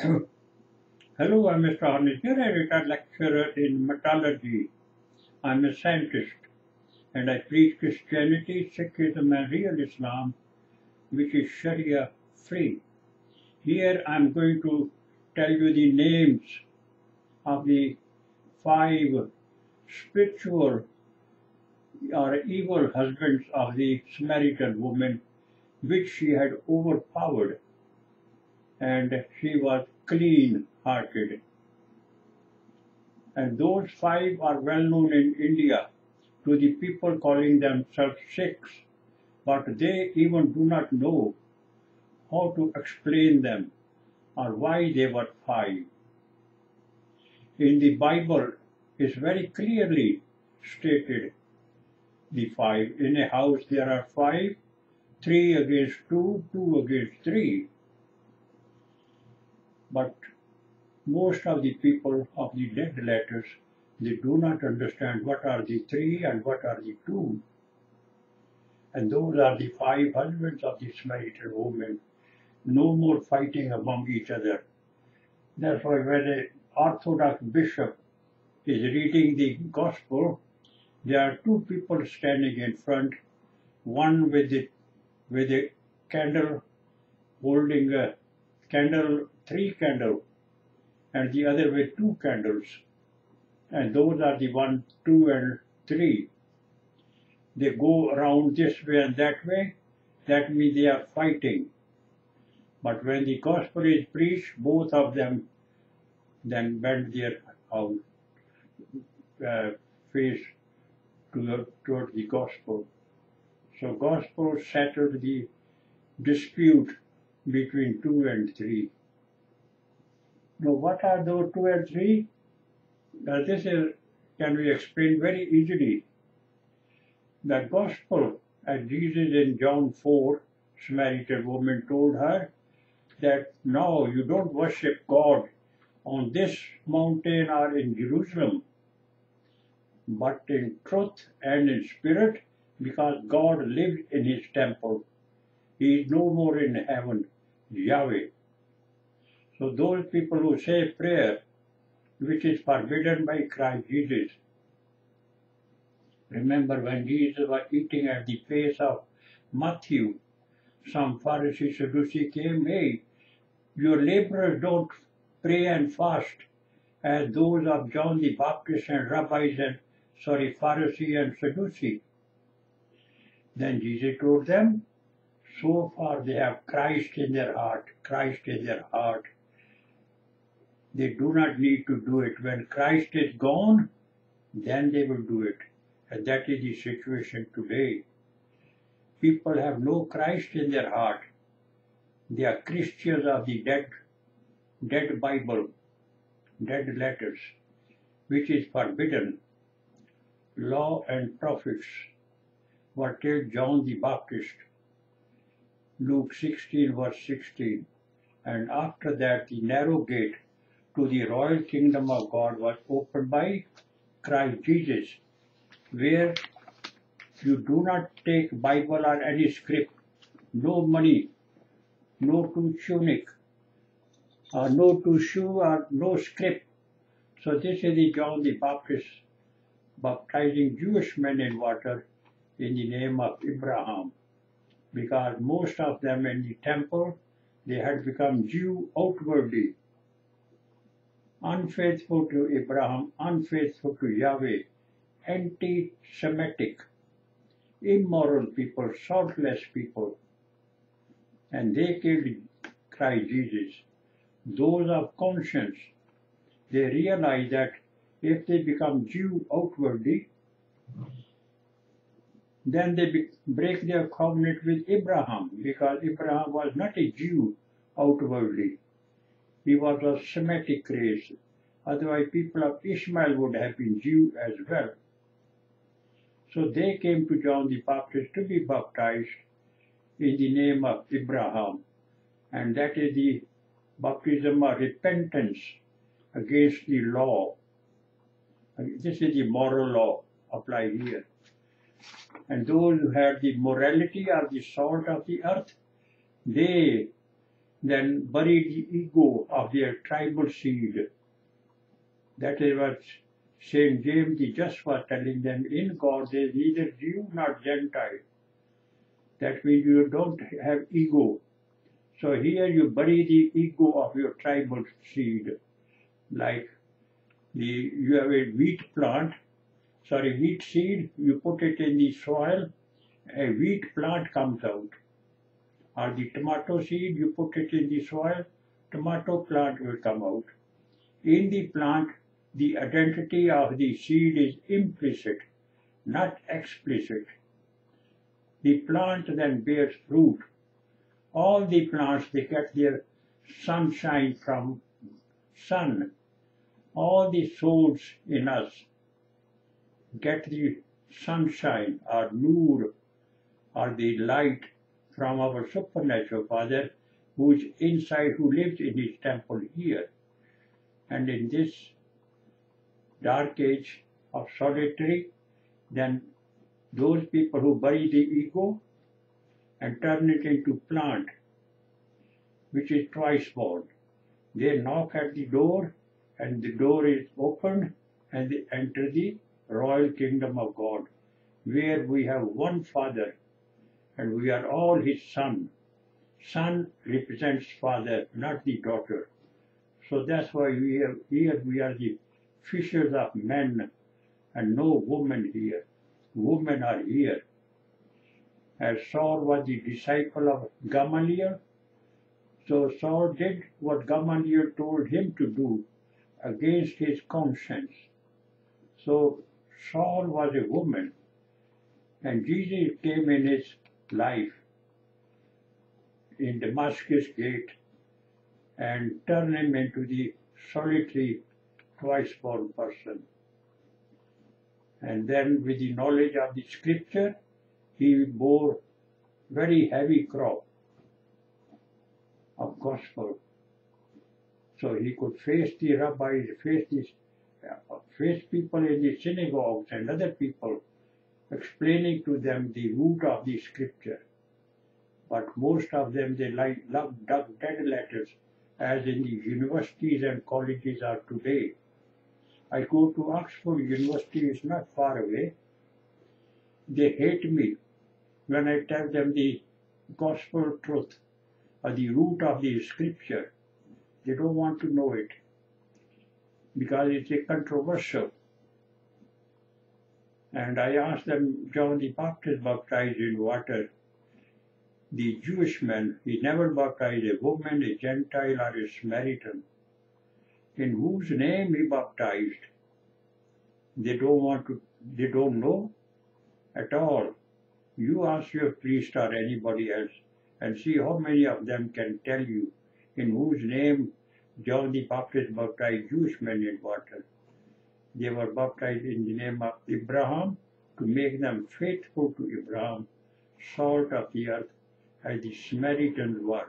Hello, I'm Mr. Harnish here, a retired lecturer in metallurgy. I'm a scientist and I preach Christianity, Sikhism, and real Islam, which is Sharia free. Here I'm going to tell you the names of the five spiritual or evil husbands of the Samaritan woman, which she had overpowered, and she was clean hearted. And those five are well known in India to the people calling themselves Sikhs, but they even do not know how to explain them or why they were five. In the Bible, is very clearly stated the five. In a house, there are five, three against two, two against three. But most of the people of the dead letters, they do not understand what are the three and what are the two. And those are the five husbands of the Samaritan woman. No more fighting among each other. That's why when an Orthodox bishop is reading the gospel, there are two people standing in front, one with the with a candle holding a candle, three candle, and the other with two candles. And those are the one, two, and three. They go around this way and that way. That means they are fighting. But when the gospel is preached, both of them then bend their uh, uh, face to the, toward the gospel. So gospel settled the dispute between two and three. Now what are those two and three? Now this is, can be explained very easily. The gospel, as Jesus in John 4, Samaritan woman told her that now you don't worship God on this mountain or in Jerusalem, but in truth and in spirit, because God lived in his temple. He is no more in heaven, Yahweh. So those people who say prayer, which is forbidden by Christ Jesus, remember when Jesus was eating at the place of Matthew, some Pharisee Sadducee came, hey, your laborers don't pray and fast as those of John the Baptist and rabbis and sorry, Pharisee and Sadducee. Then Jesus told them, so far they have Christ in their heart, Christ in their heart. They do not need to do it. When Christ is gone, then they will do it. And that is the situation today. People have no Christ in their heart. They are Christians of the dead, dead Bible, dead letters, which is forbidden. Law and prophets were till John the Baptist, Luke 16 verse 16. And after that the narrow gate to the royal kingdom of God was opened by Christ Jesus, where you do not take Bible or any script, no money, no to tunic, uh, no to shoe or no script. So this is the John the Baptist baptizing Jewish men in water in the name of Abraham, because most of them in the temple, they had become Jew outwardly, unfaithful to Abraham, unfaithful to Yahweh, anti-Semitic, immoral people, saltless people. And they killed Christ Jesus. Those of conscience, they realize that if they become Jew outwardly, then they be, break their covenant with Abraham because Abraham was not a Jew outwardly. He was of Semitic race. Otherwise, people of Ishmael would have been Jew as well. So they came to John the Baptist to be baptized in the name of Abraham. And that is the baptism of repentance against the law. This is the moral law applied here. And those who had the morality or the salt of the earth, they then bury the ego of their tribal seed. That is what Saint James the Just was telling them. In God there is neither Jew nor Gentile. That means you don't have ego. So here you bury the ego of your tribal seed. Like the you have a wheat plant, sorry, wheat seed, you put it in the soil, a wheat plant comes out. Or the tomato seed, you put it in the soil, tomato plant will come out. In the plant, the identity of the seed is implicit, not explicit. The plant then bears fruit. All the plants, they get their sunshine from sun. All the souls in us get the sunshine or nur or the light from our supernatural Father who is inside, who lives in his temple here. And in this dark age of solitary, then those people who bury the ego and turn it into plant, which is twice born, they knock at the door and the door is opened and they enter the royal kingdom of God, where we have one Father and we are all his son. Son represents father, not the daughter. So that's why we have here we are the fishers of men and no woman here. Women are here. As Saul was the disciple of Gamaliel, so Saul did what Gamaliel told him to do against his conscience. So Saul was a woman, and Jesus came in his life in Damascus Gate and turn him into the solitary twice born person. And then with the knowledge of the scripture, he bore very heavy crop of gospel. So he could face the rabbis, face the, uh, face people in the synagogues and other people, explaining to them the root of the scripture. But most of them, they like love dead letters, as in the universities and colleges are today. I go to Oxford University, it's not far away. They hate me when I tell them the gospel truth or the root of the scripture. They don't want to know it because it's a controversial. And I asked them, John the Baptist baptized in water. The Jewish man, he never baptized a woman, a Gentile, or a Samaritan. In whose name he baptized? They don't want to, they don't know at all. You ask your priest or anybody else and see how many of them can tell you in whose name John the Baptist baptized Jewish men in water. They were baptized in the name of Abraham to make them faithful to Abraham, salt of the earth, as the Samaritans were.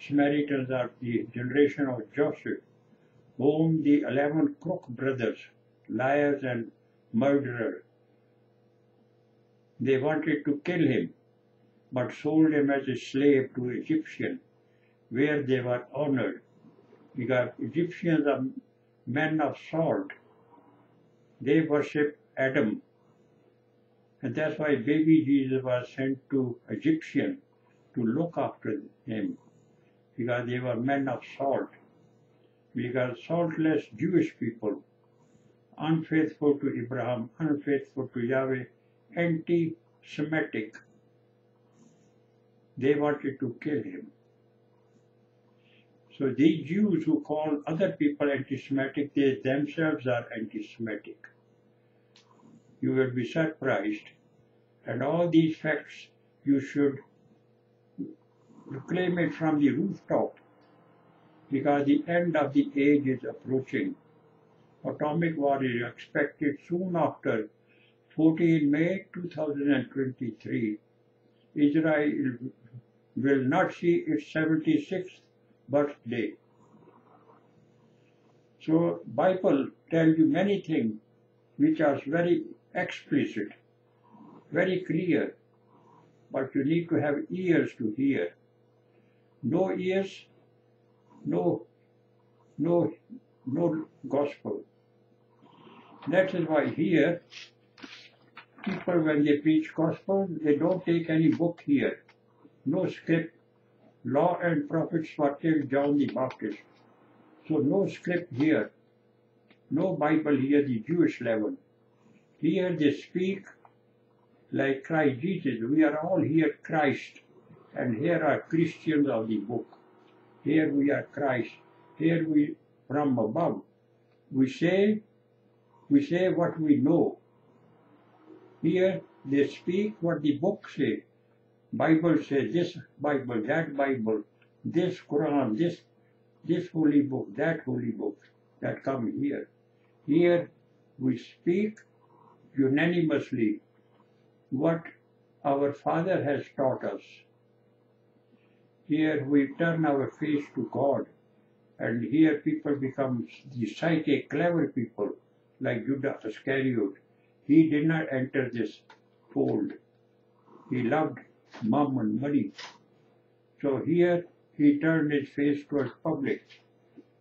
Samaritans are the generation of Joseph, whom the eleven Cook brothers, liars and murderers, they wanted to kill him, but sold him as a slave to Egyptian, where they were honored, because Egyptians are men of salt. They worship Adam. And that's why baby Jesus was sent to Egyptian to look after him, because they were men of salt. Because saltless Jewish people, unfaithful to Abraham, unfaithful to Yahweh, anti-Semitic, they wanted to kill him. So these Jews who call other people anti-Semitic, they themselves are anti-Semitic. You will be surprised. And all these facts you should claim it from the rooftop because the end of the age is approaching. Atomic war is expected soon after 14 May 2023. Israel will not see its 76th birthday. So Bible tells you many things which are very explicit, very clear, but you need to have ears to hear. no ears, no, no, no gospel. That is why here, people when they preach gospel, they don't take any book here, no script. Law and prophets were till John the Baptist. So no script here, no Bible here, the Jewish level. Here they speak like Christ Jesus. We are all here Christ, and here are Christians of the book. Here we are Christ. Here we from above. We say we say what we know. Here they speak what the book say. Bible says this Bible, that Bible, this Quran, this this holy book, that holy book that come here. Here we speak unanimously what our Father has taught us. Here we turn our face to God, and here people become the psychic, clever people like Judas Iscariot. He did not enter this fold. He loved mammon, money. So here he turned his face towards public,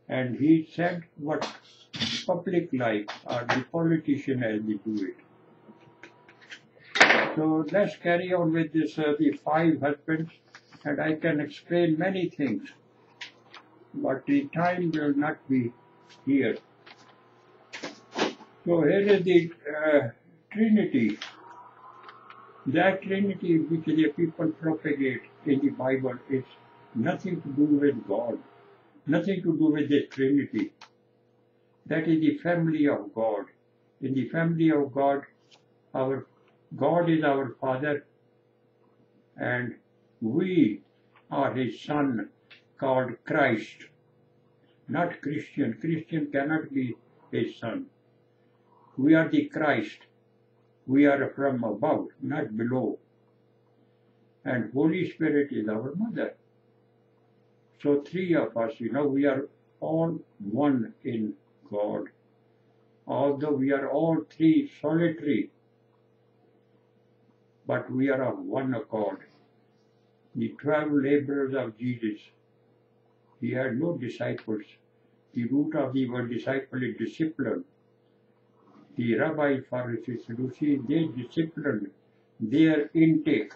and he said what public like or the politician as they do it. So let's carry on with this, uh, the five husbands, and I can explain many things, but the time will not be here. So here is the uh, Trinity. That Trinity which the people propagate in the Bible is nothing to do with God, nothing to do with the Trinity. That is the family of God. In the family of God, our God is our Father, and we are His Son called Christ. Not Christian. Christian cannot be His Son. We are the Christ. We are from above, not below. And Holy Spirit is our mother. So three of us, you know, we are all one in God. Although we are all three solitary, but we are of one accord. The twelve laborers of Jesus, he had no disciples. The root of the word disciple is discipline. The rabbi, Pharisees, Sadducees, they disciplined their intake,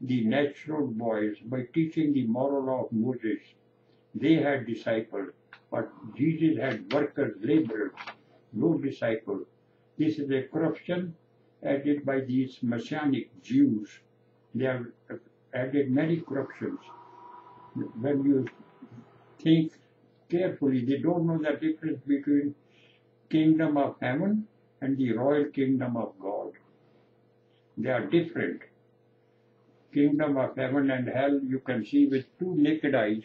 the natural boys, by teaching the moral of Moses. They had disciples, but Jesus had workers, laborers, no disciples. This is a corruption added by these Messianic Jews. They have added many corruptions. When you think carefully, they don't know the difference between kingdom of heaven and the royal kingdom of God. They are different. Kingdom of heaven and hell you can see with two naked eyes.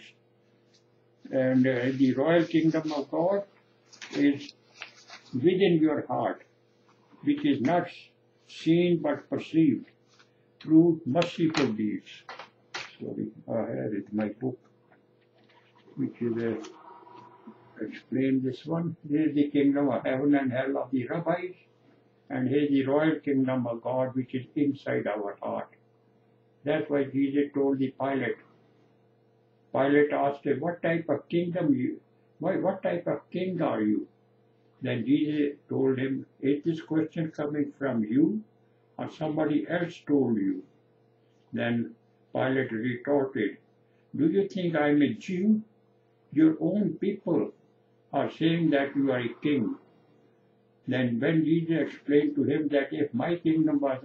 And uh, the royal kingdom of God is within your heart, which is not seen but perceived through merciful deeds. Sorry, I had it my book, which is a explain this one. This is the kingdom of heaven and hell of the rabbis, and here the royal kingdom of God which is inside our heart. That's why Jesus told the pilot. Pilate asked him, What type of kingdom you why what type of king are you? Then Jesus told him, Is this question coming from you or somebody else told you? Then Pilate retorted, Do you think I'm a Jew? Your own people are saying that you are a king. Then when Jesus explained to him that if my kingdom was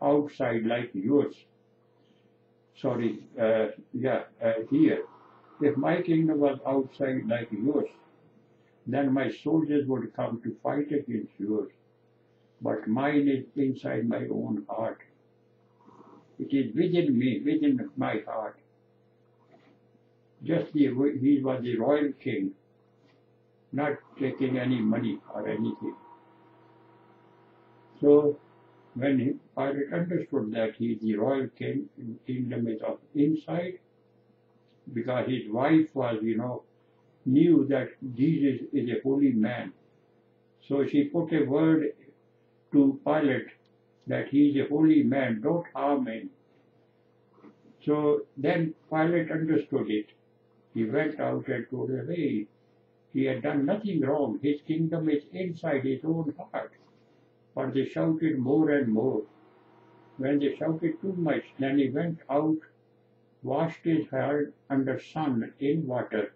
outside like yours, sorry, uh, yeah, uh, here, if my kingdom was outside like yours, then my soldiers would come to fight against yours. But mine is inside my own heart. It is within me, within my heart. Just the, he was the royal king, not taking any money or anything. So when he, Pilate understood that he is the royal king, in kingdom is of inside, because his wife was, you know, knew that Jesus is a holy man. So she put a word to Pilate that he is a holy man, don't harm him. So then Pilate understood it. he went out and told hey, he had done nothing wrong. His kingdom is inside his own heart. But they shouted more and more. When they shouted too much, then he went out, washed his head under sun in water,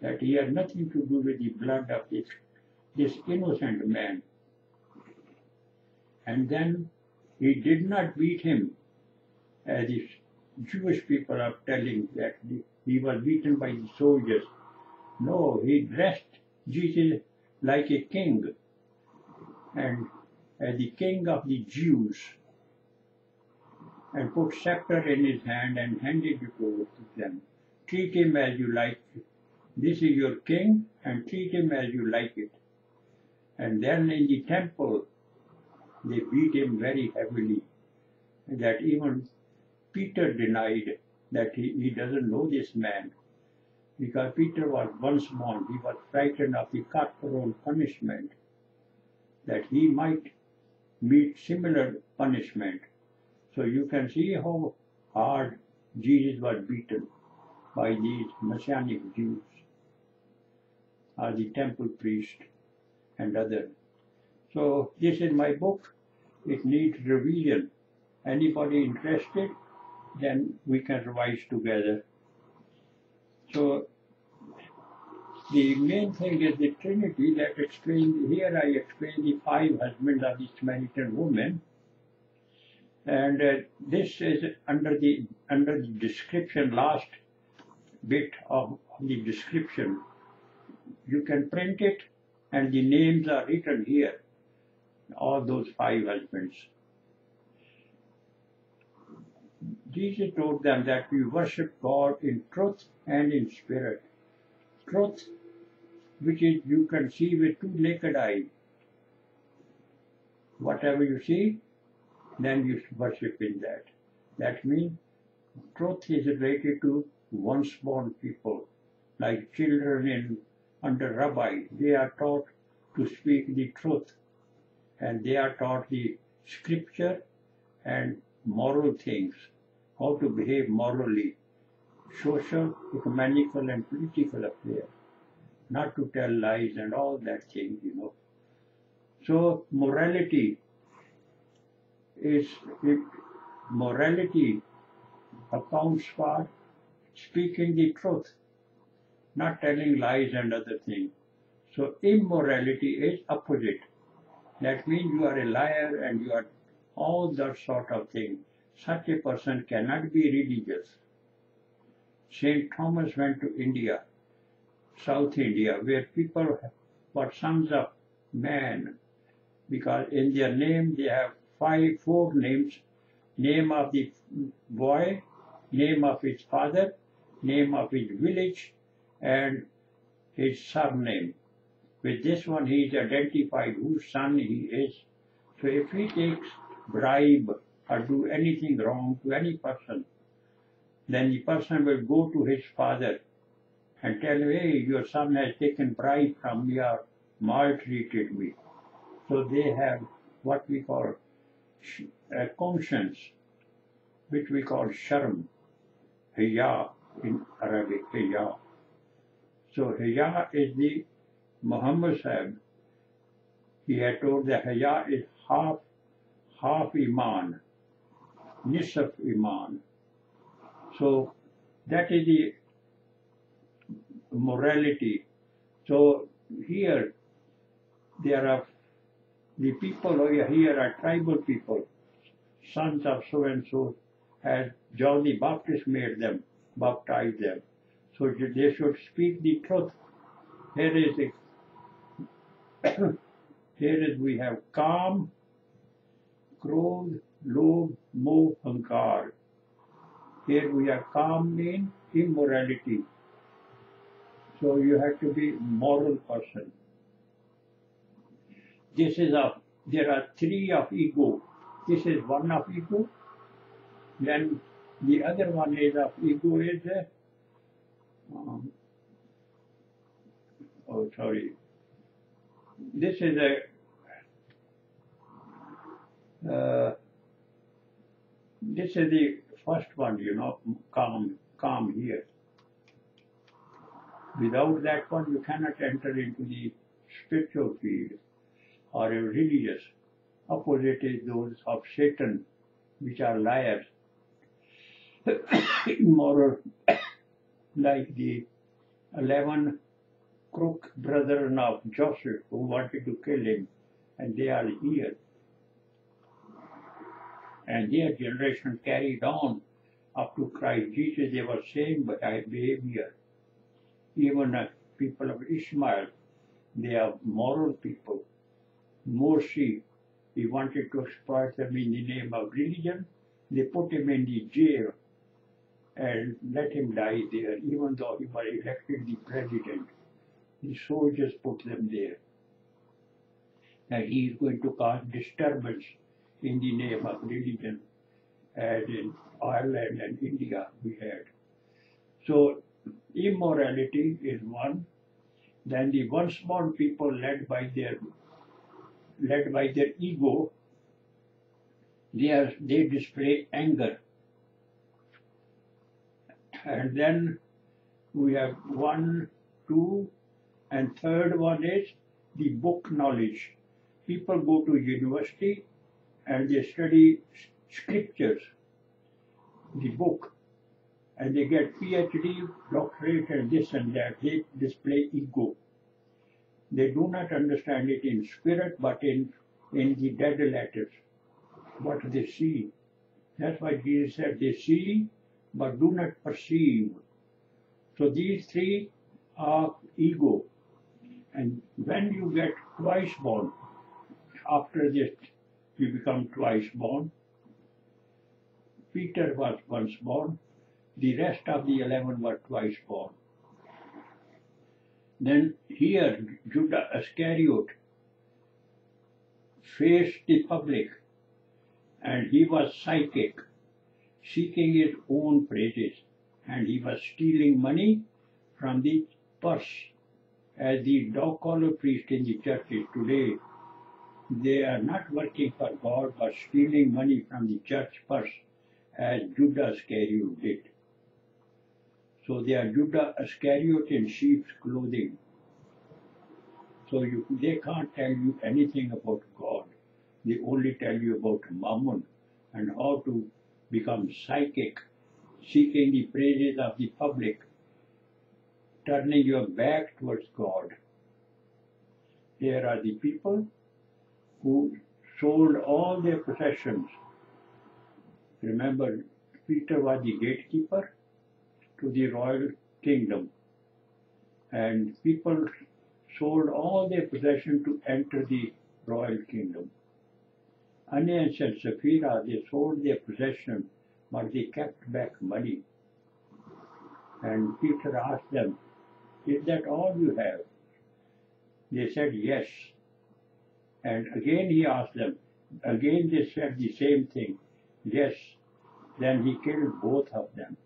that he had nothing to do with the blood of this, this innocent man. And then he did not beat him, as the Jewish people are telling that he was beaten by the soldiers. No, he dressed Jesus like a king and as the king of the Jews and put scepter in his hand and handed it over to them. Treat him as you like. This is your king and treat him as you like it. And then in the temple, they beat him very heavily. That even Peter denied that he, he doesn't know this man. Because Peter was once more, he was frightened of the corporal punishment, that he might meet similar punishment. So you can see how hard Jesus was beaten by these Messianic Jews, or the temple priest and others. So this is my book. It needs revision. Anybody interested, then we can revise together. So the main thing is the Trinity that explained here I explain the five husbands of the Samaritan woman. And uh, this is under the under the description, last bit of the description. You can print it and the names are written here. All those five husbands. Jesus told them that we worship God in truth and in spirit. Truth, which is you can see with two naked eyes. Whatever you see, then you worship in that. That means truth is related to once born people, like children in under rabbi. They are taught to speak the truth, and they are taught the scripture and moral things how to behave morally, social, economical, and political affairs, not to tell lies and all that thing, you know. So morality is it, morality accounts for speaking the truth, not telling lies and other things. So immorality is opposite. That means you are a liar and you are all that sort of thing such a person cannot be religious. St. Thomas went to India, South India, where people were sons of man, because in their name they have five, four names, name of the boy, name of his father, name of his village, and his surname. With this one he is identified whose son he is. So if he takes bribe or do anything wrong to any person, then the person will go to his father and tell hey, your son has taken bribe from or maltreated me. So they have what we call a conscience, which we call sharm, hiya in Arabic, hiya. So hiya is the Muhammad Sahib. He had told that hiya is half, half iman nisf iman. So that is the morality. So here there are the people oh over here are tribal people, sons of so and so, as John the Baptist made them, baptized them. So they should speak the truth. Here is the here is we have Kaam, Krodh, Lobh, Moh, Ankar. Here we are Kaam in immorality. So you have to be moral person. This is a, there are three of ego. This is one of ego. Then the other one is of ego is, um, oh sorry, this is a, uh, this is the first one, you know, Kaam, Kaam here. Without that one, you cannot enter into the spiritual field or a religious. Opposite is those of Satan, which are liars, immoral, like the eleven crook brethren of Joseph who wanted to kill him, and they are here. And their generation carried on up to Christ Jesus. They were same behavior. Even uh, people of Ishmael, they are moral people. Morsi, he wanted to exploit them in the name of religion. They put him in the jail and let him die there, even though he was elected the president. The soldiers put them there. And he is going to cause disturbance in the name of religion, as in Ireland and India we had. So immorality is one. Then the once born people led by their led by their ego, they are, they display anger. And then we have one, two, and third one is the book knowledge. People go to university and they study scriptures, the book, and they get PhD, doctorate, and this and that. They display ego. They do not understand it in spirit, but in in the dead letters, what they see. That's why Jesus said they see, but do not perceive. So these three are ego. And when you get twice born, after this you become twice born. Peter was once born, the rest of the eleven were twice born. Then here Judah Iscariot faced the public and he was psychic, seeking his own praises, and he was stealing money from the purse. As the dog collar priest in the churches today, they are not working for God but stealing money from the church purse as Judas Iscariot did. So they are Judah Iscariot in sheep's clothing. So you, they can't tell you anything about God. They only tell you about Mammon and how to become psychic, seeking the praises of the public, turning your back towards God. Here are the people who sold all their possessions. Remember, Peter was the gatekeeper to the royal kingdom, and people sold all their possession to enter the royal kingdom. Ananias and Sapphira, they sold their possession, but they kept back money. And Peter asked them, Is that all you have? They said, Yes. And again he asked them, again they said the same thing, Yes. Then he killed both of them.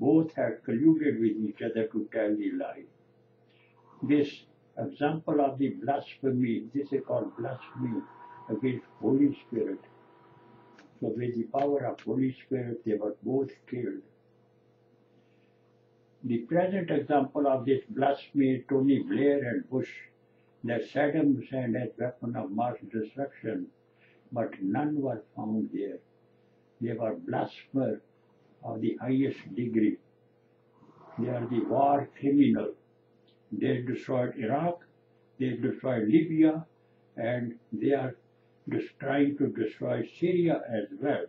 Both had colluded with each other to tell the lie. This example of the blasphemy, this is called blasphemy against Holy Spirit. So with the power of Holy Spirit, they were both killed. The present example of this blasphemy, Tony Blair and Bush, that Saddam Hussein as weapon of mass destruction, but none were found there. They were blasphemers of the highest degree. They are the war criminal. They destroyed Iraq, they destroyed Libya, and they are trying to destroy Syria as well.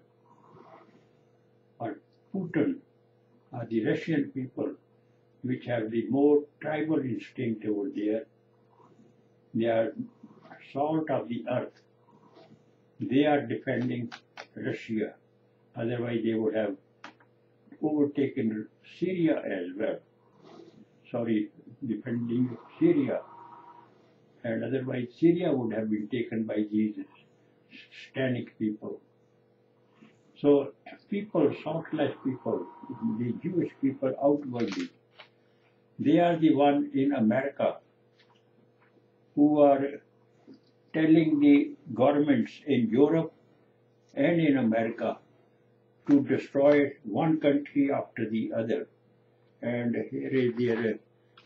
But Putin, uh, the Russian people, which have the more tribal instinct over there, they are salt of the earth. They are defending Russia. Otherwise, they would have overtaken Syria as well. Sorry, defending Syria. And otherwise, Syria would have been taken by these Stanic people. So, people, saltless people, the Jewish people outwardly, they are the one in America who are telling the governments in Europe and in America to destroy one country after the other. And here is their uh,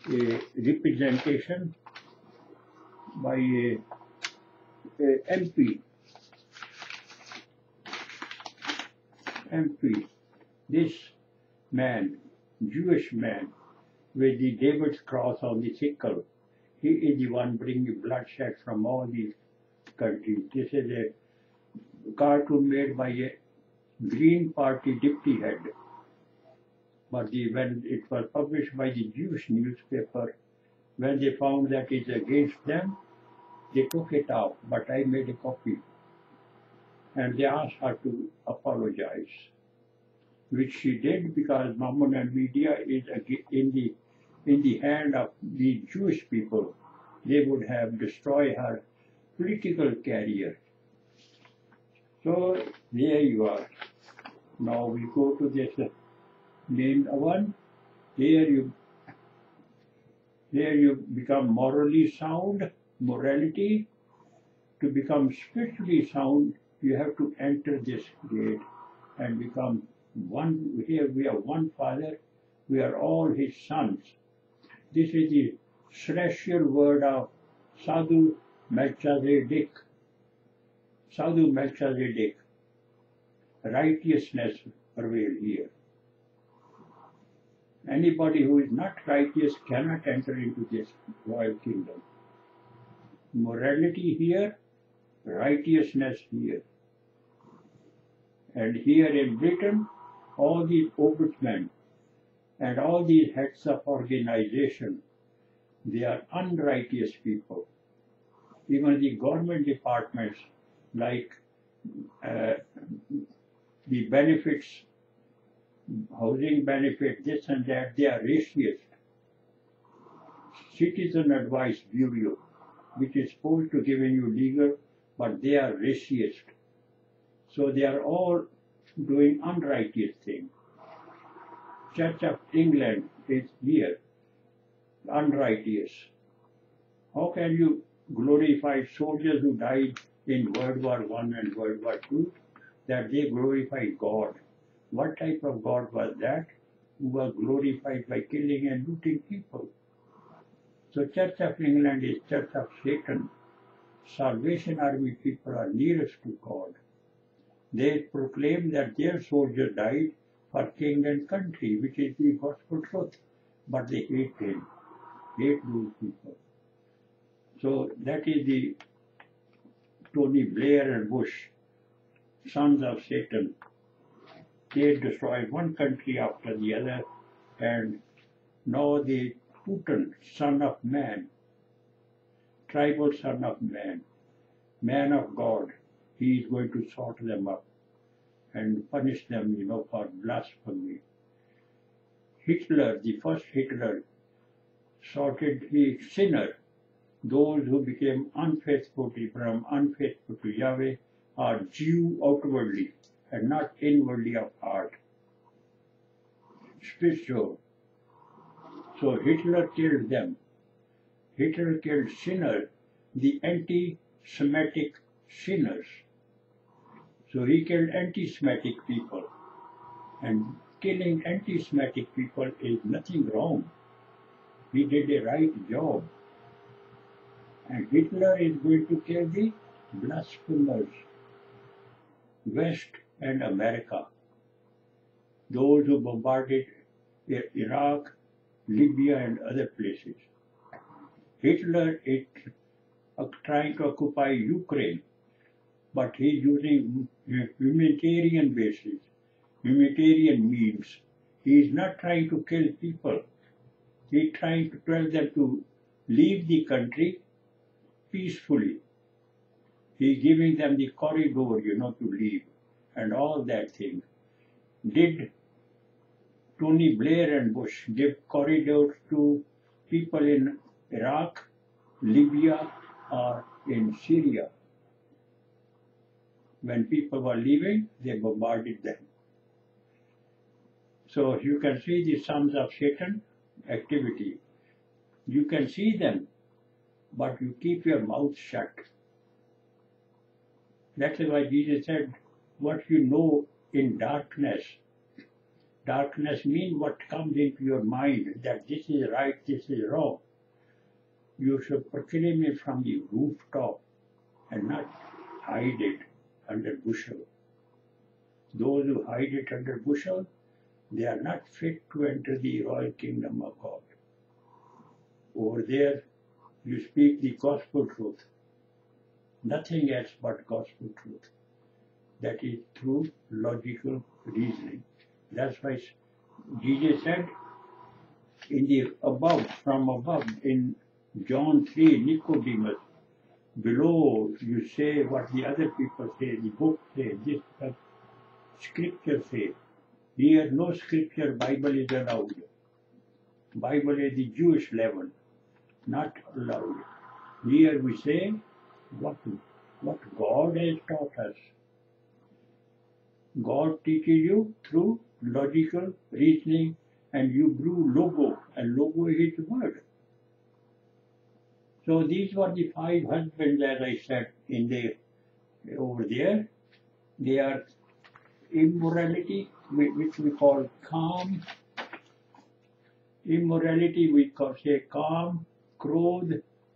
a representation by uh, a, a MP. MP. This man, Jewish man, with the David's cross on the sickle, he is the one bringing bloodshed from all these countries. This is a cartoon made by a Green Party deputy head. But the, when it was published by the Jewish newspaper, when they found that it's against them, they took it out, But I made a copy. And they asked her to apologize, which she did because Mammon and media is in the in the hand of the Jewish people. They would have destroyed her political career. So there you are. Now we go to this main one. Here you here you become morally sound, morality. To become spiritually sound, you have to enter this gate and become one. Here we are one Father. We are all His sons. This is the celestial word of Sadhu Melchizedek. Sadhu Melchizedek. Righteousness prevail here. Anybody who is not righteous cannot enter into this royal kingdom. Morality here, righteousness here. And here in Britain, all these ombudsmen and all these heads of organization, they are unrighteous people. Even the government departments, like uh, the benefits, housing benefit, this and that, they are racist. Citizen Advice Bureau, which is supposed to giving you legal, but they are racist. So they are all doing unrighteous things. Church of England is here, unrighteous. How can you glorify soldiers who died in World War One and World War Two? That they glorified God. What type of God was that? Who was glorified by killing and looting people. So Church of England is Church of Satan. Salvation Army people are nearest to God. They proclaim that their soldier died for king and country, which is the gospel truth. But they hate him, hate those people. So that is the Tony Blair and Bush, sons of Satan. They destroyed one country after the other, and now the Putin, son of man, tribal son of man, man of God, he is going to sort them up and punish them, you know, for blasphemy. Hitler, the first Hitler, sorted the sinner, those who became unfaithful to Abraham, unfaithful to Yahweh, are Jew outwardly and not inwardly of heart. Spiritual. So Hitler killed them. Hitler killed sinners, the anti-Semitic sinners. So he killed anti-Semitic people. And killing anti-Semitic people is nothing wrong. He did a right job. And Hitler is going to kill the blasphemers, West and America. Those who bombarded Iraq, Libya, and other places. Hitler is trying to occupy Ukraine, but he's using humanitarian basis, humanitarian means. He is not trying to kill people. He's trying to tell them to leave the country peacefully. He's giving them the corridor, you know, to leave and all that thing. Did Tony Blair and Bush give corridors to people in Iraq, Libya, or in Syria? When people were leaving, they bombarded them. So you can see the sons of Satan activity. You can see them, but you keep your mouth shut. That is why Jesus said, What you know in darkness, Darkness means what comes into your mind that this is right, this is wrong. You should proclaim it from the rooftop and not hide it under bushel. Those who hide it under bushel, they are not fit to enter the royal kingdom of God. Over there, you speak the gospel truth. Nothing else but gospel truth. That is through logical reasoning. That's why Jesus said in the above, from above, in John 3, Nicodemus, below you say what the other people say, the book say, this uh, scripture say. Here no scripture Bible is allowed. Bible is the Jewish level, not allowed. Here we say what what God has taught us. God teaches you through logical reasoning and you brew logo and logo is his word. So these were the five husbands as I said in the over there. They are immorality which we call Kaam. Immorality we call say Kaam, क्रोध,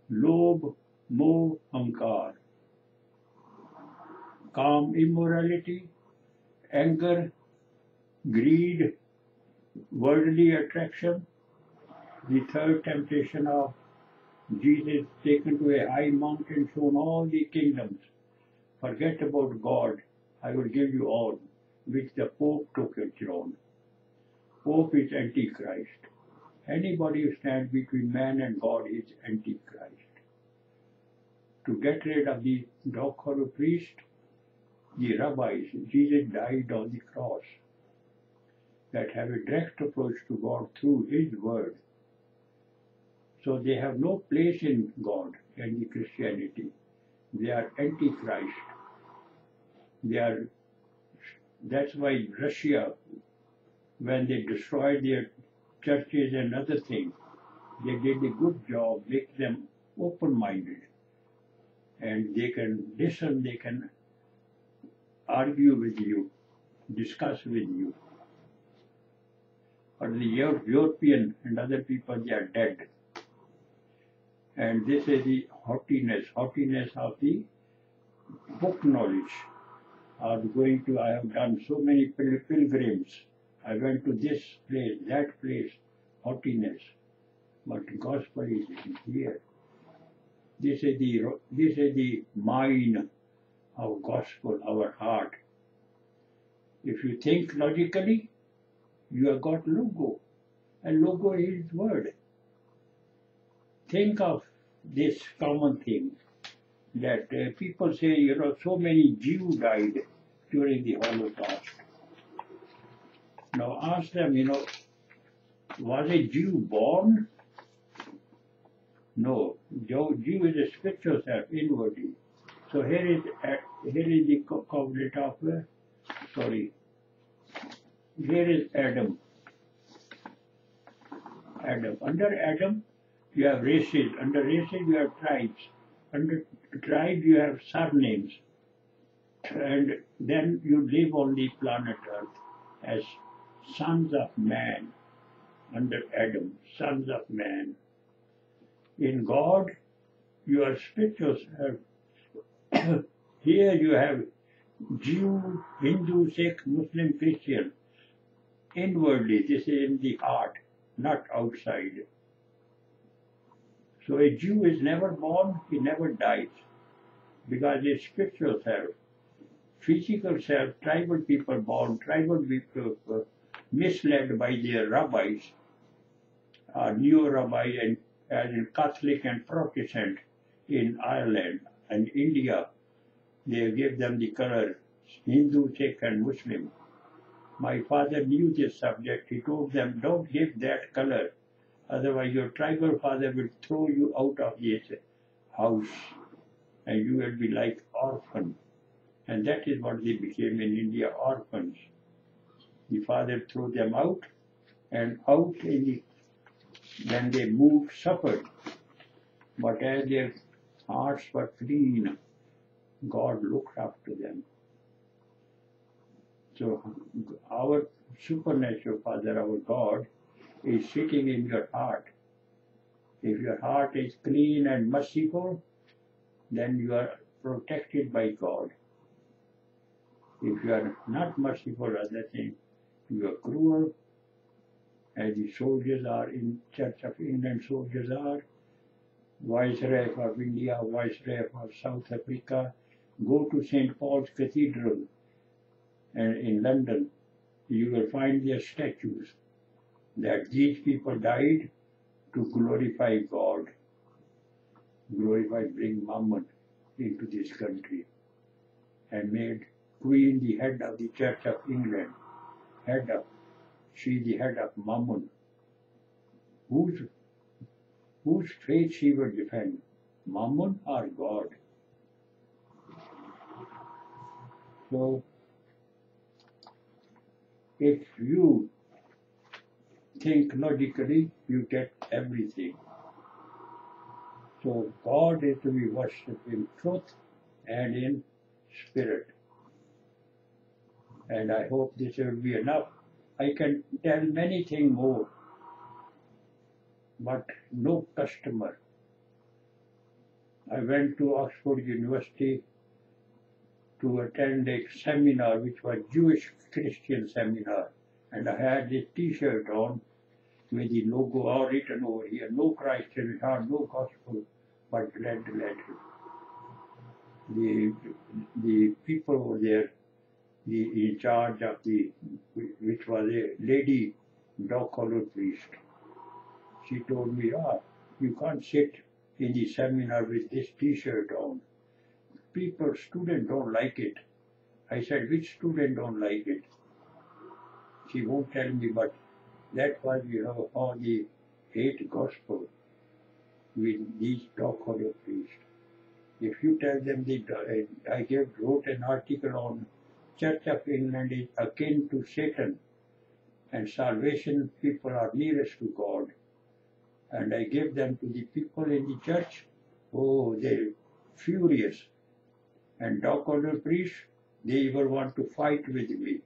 लोभ, मोह, अहंकार। काम immorality anger greed worldly attraction the third temptation of Jesus is taken to a high mountain shown all the kingdoms forget about God I would give you all which the pope to catch Ron pope is anti Christ Anybody who stands between man and God is Antichrist. To get rid of the collar priest, the rabbis, Jesus died on the cross that have a direct approach to God through His Word. So they have no place in God and the Christianity. They are antichrist. They are. That's why Russia, when they destroyed their churches and other things, they did a good job, make them open-minded, and they can listen. They can argue with you, discuss with you. But the Eu- European and other people, they are dead. And this is the haughtiness, haughtiness of the book knowledge. Of going to, I have done so many pil- pilgrims. I went to this place, that place, haughtiness. But gospel is here. This is the this is the mine of gospel, our heart. If you think logically, you have got logo, and logo is word. Think of this common thing that uh, people say, you know, so many Jews died during the Holocaust. Now ask them, you know, was a Jew born? No, Jew is a spiritual self inwardly. So here is uh, here is the co- covenant of uh, sorry. Here is Adam. Adam. Under Adam, you have races. Under races, you have tribes. Under tribe, you have surnames. And then you live on the planet Earth as sons of man. Under Adam, sons of man. In God, you are spiritual. Here you have Jew, Hindu, Sikh, Muslim, Christian. Inwardly, this is in the heart, not outside. So a Jew is never born, he never dies, because a spiritual self, physical self, tribal people born, tribal people misled by their rabbis, uh, neo rabbi and as in Catholic and Protestant in Ireland and India, they gave them the color Hindu, Sikh, and Muslim. My father knew this subject. He told them, don't give that color, otherwise your tribal father will throw you out of this house, and you will be like orphan. And that is what they became in India, orphans. The father threw them out, and out in when they moved, suffered. But as their hearts were clean, God looked after them. So our supernatural Father, our God, is sitting in your heart. If your heart is clean and merciful, then you are protected by God. If you are not merciful, other thing, you are cruel, as the soldiers are in Church of England, soldiers are, Viceroy of India, Viceroy of South Africa, go to St. Paul's Cathedral and in London, you will find their statues. That these people died to glorify God, glorify, bring Mammon into this country, and made Queen the head of the Church of England, head of, she is the head of Mammon, whose, whose faith she will defend, Mammon or God. So, if you think logically, you get everything. So God is to be worshipped in truth and in spirit. And I hope this will be enough. I can tell many things more, but no customer. I went to Oxford University to attend a seminar which was Jewish Christian seminar and I had this t-shirt on with the logo all written over here, no Christ in no gospel, but red letter. The, the people over there, the, in charge of the, which was a lady collar priest, she told me, ah, you can't sit in the seminar with this t-shirt on. People, students don't like it. I said, which student don't like it? She won't tell me, but that was, you know, how the hate gospel with these dog collar priests. If you tell them the, I gave, wrote an article on Church of England is akin to Satan and salvation people are nearest to God. And I gave them to the people in the church. Oh, they're furious. And collar priests, they even want to fight with me.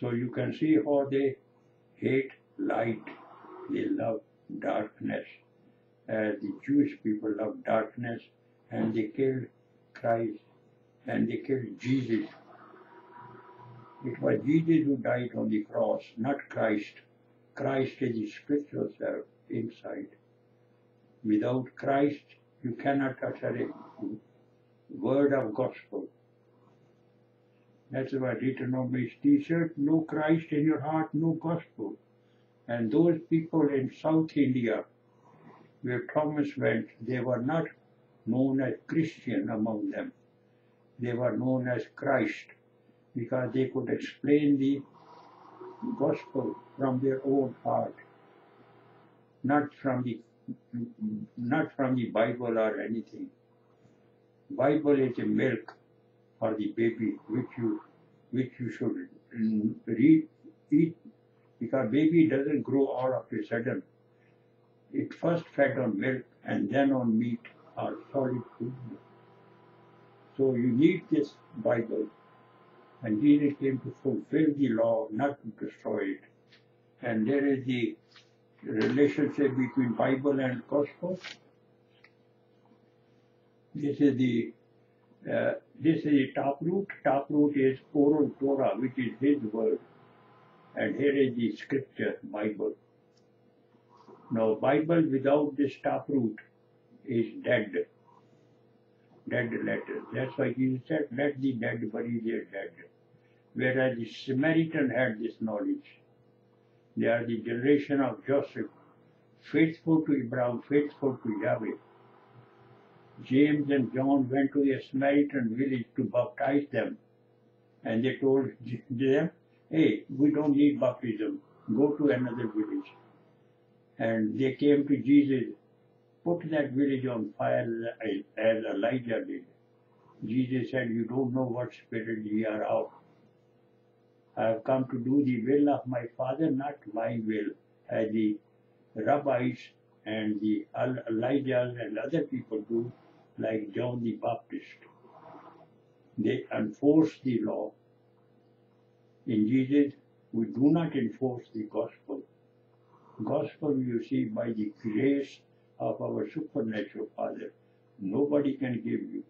So you can see how they hate light. They love darkness. As the Jewish people love darkness and they killed Christ and they killed Jesus. It was Jesus who died on the cross, not Christ. Christ is the spiritual self inside. Without Christ, you cannot utter a word of gospel. That's why written on my t-shirt, no Christ in your heart, no gospel. And those people in South India, where Thomas went, they were not known as Christian among them. They were known as Christ because they could explain the gospel from their own heart, not from the not from the Bible or anything. Bible is a milk for the baby which you which you should read eat because baby doesn't grow all of a sudden. It first fed on milk and then on meat or solid food. So you need this Bible. And Jesus came to fulfill the law, not to destroy it. And there is the relationship between Bible and Gospel. This is the uh, this is the top root. Top root is oral Torah, which is His word, and here is the Scripture, Bible. Now, Bible without this top root is dead, dead letter. That's why Jesus said, "Let the dead bury their dead." Whereas the Samaritan had this knowledge. They are the generation of Joseph, faithful to Abraham, faithful to Yahweh. James and John went to a Samaritan village to baptize them. And they told them, hey, we don't need baptism. Go to another village. And they came to Jesus, put that village on fire as Elijah did. Jesus said, you don't know what spirit ye are of. I have come to do the will of my Father, not my will, as the rabbis and the Elijahs and other people do, like John the Baptist. They enforce the law. In Jesus, we do not enforce the gospel. Gospel you see by the grace of our supernatural Father. Nobody can give you.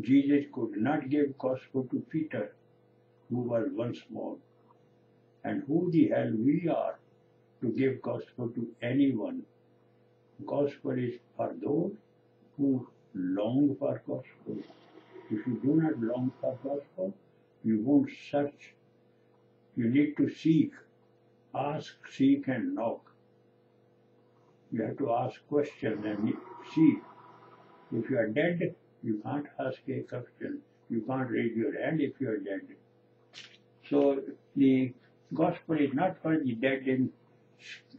Jesus could not give gospel to Peter, who was once small. And who the hell we are to give gospel to anyone? Gospel is for those who long for gospel. If you do not long for gospel, you won't search. You need to seek. Ask, seek, and knock. You have to ask questions and see. If you are dead, you can't ask a question. You can't raise your hand if you are dead. So the gospel is not for the dead in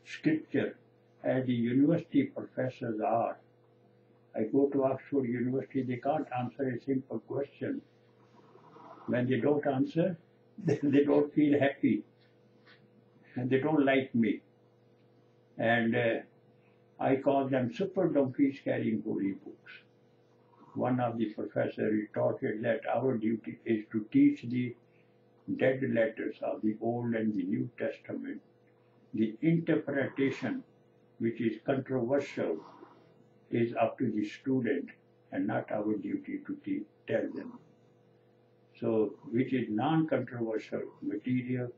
scripture, as the university professors are. I go to Oxford University, they can't answer a simple question. When they don't answer, they don't feel happy and they don't like me. And uh, I call them super donkeys carrying holy books. One of the professors retorted that our duty is to teach the dead letters of the Old and the New Testament. The interpretation, which is controversial, is up to the student and not our duty to te- tell them. So, which is non-controversial material,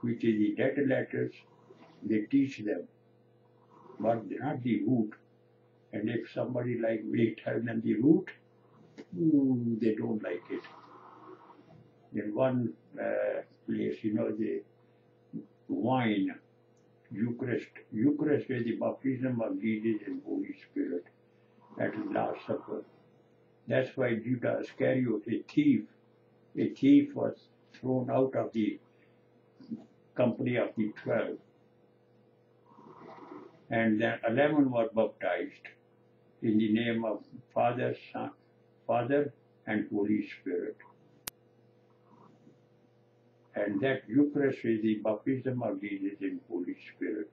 which is the dead letters, they teach them, but not the root. And if somebody like me tell them the root, ooh, they don't like it. In one uh, place, you know, the wine, Eucharist, Eucharist is the baptism of Jesus and Holy Spirit at the Last Supper. That's why Judas Iscariot, a thief, a thief was thrown out of the company of the twelve. And then eleven were baptized in the name of Father, Son, Father and Holy Spirit. And that Eucharist is the baptism of Jesus in Holy Spirit.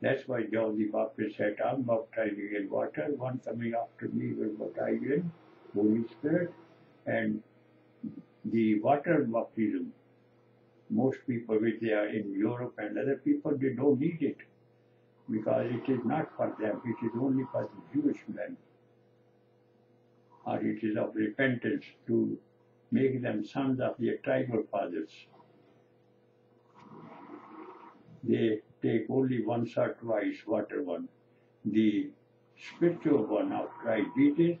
That's why John the Baptist said, I'm baptizing in water, one coming after me will baptize in Holy Spirit. And the water baptism, most people, which they are in Europe and other people, they don't need it because it is not for them, it is only for the Jewish men. Or it is of repentance to make them sons of their tribal fathers. They take only once or twice water one. The spiritual one of Christ Jesus,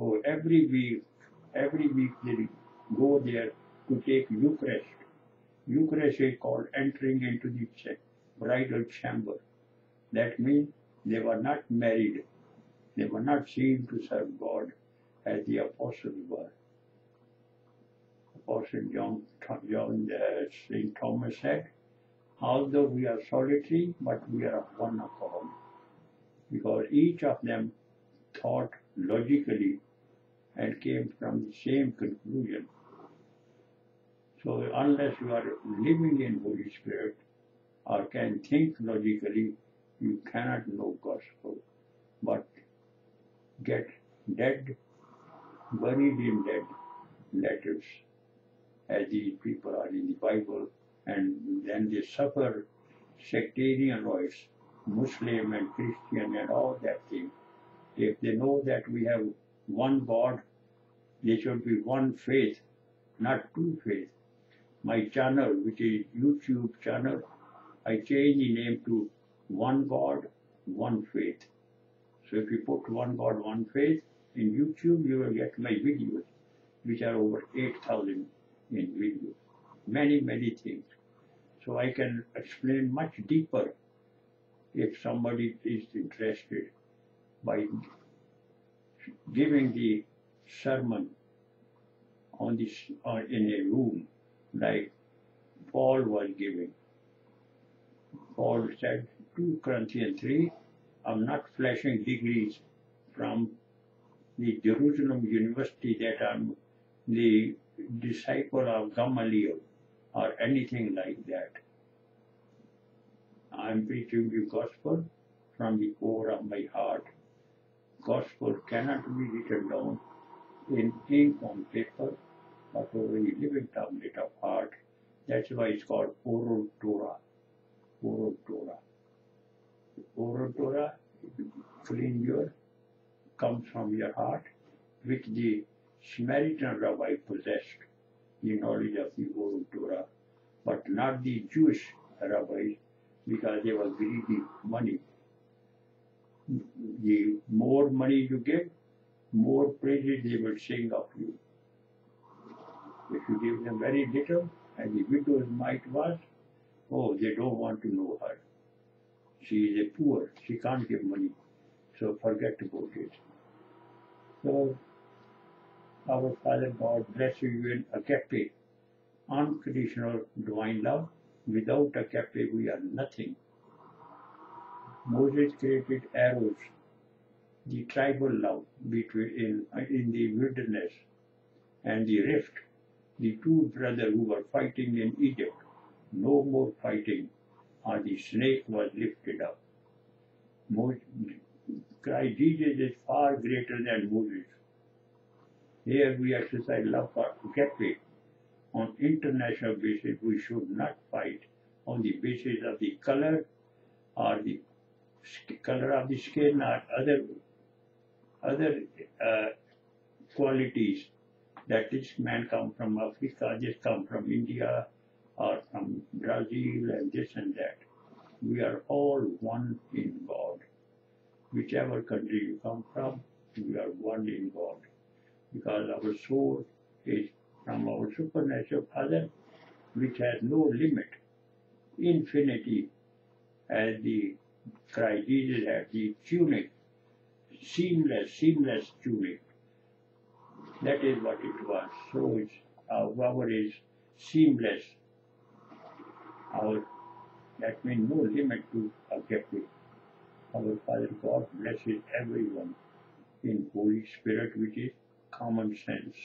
oh, every week, every week they go there to take Eucharist. Eucharist is called entering into the bridal chamber. That means they were not married. They were not seen to serve God as the apostles were. Apostle John, John uh, St. Thomas said, although we are solitary, but we are one accord. Because each of them thought logically and came from the same conclusion. So unless you are living in Holy Spirit or can think logically, you cannot know gospel. But get dead, buried in dead letters, as these people are in the Bible, and then they suffer sectarian rights, Muslim and Christian and all that thing. If they know that we have one God, there should be one faith, not two faiths. My channel, which is YouTube channel, I change the name to One God, One Faith. So if you put One God, One Faith in YouTube, you will get my videos, which are over 8,000 in videos. Many, many things. So I can explain much deeper if somebody is interested by giving the sermon on this or in a room like Paul was giving. Paul said, 2 Corinthians 3, I'm not flashing degrees from the Jerusalem University that I'm the disciple of Gamaliel or anything like that. I'm preaching the gospel from the core of my heart. Gospel cannot be written down in ink on paper, but over living tablet of heart That's why it's called oral Torah. Oral Torah. Oral Torah, your, comes from your heart, which the Samaritan rabbi possessed the knowledge of the oral Torah, but not the Jewish rabbis because they were greedy money. The more money you give, more praises they will sing of you. If you give them very little, as the widow's mite was, oh, they don't want to know her. She is a poor, she can't give money, so forget about it. So, our Father God bless you in agape, unconditional divine love. Without agape, we are nothing. Moses created eros, the tribal love between in, in the wilderness and the rift the two brothers who were fighting in Egypt. No more fighting, and the snake was lifted up. Christ Jesus is far greater than Moses. Here we exercise love for agape. On international basis, we should not fight on the basis of the color or the color of the skin or other other uh, qualities that this man come from Africa, this come from India, or from Brazil, and this and that. We are all one in God. Whichever country you come from, we are one in God. Because our soul is from our supernatural Father, which has no limit, infinity, as the Christ Jesus the tunic, seamless, seamless tunic that is what it was. So it's, our power is seamless. Our that means no limit to objective. Our Father God blesses everyone in Holy Spirit, which is common sense.